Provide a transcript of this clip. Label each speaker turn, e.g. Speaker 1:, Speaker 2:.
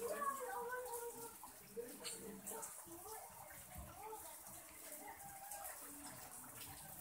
Speaker 1: Yeah.